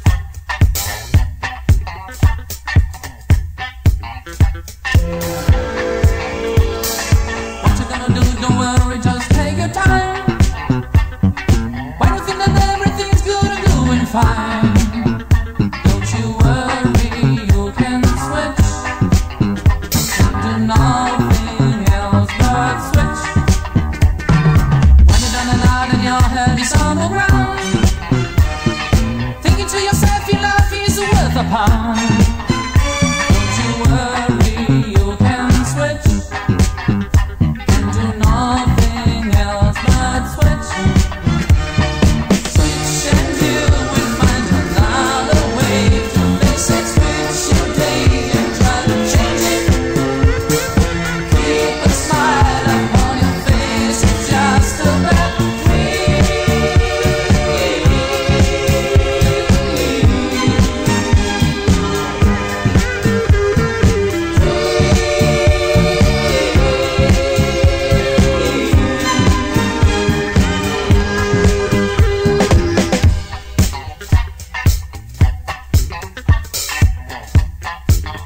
fuck. high.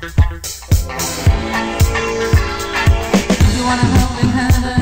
Do you wanna hold in heaven?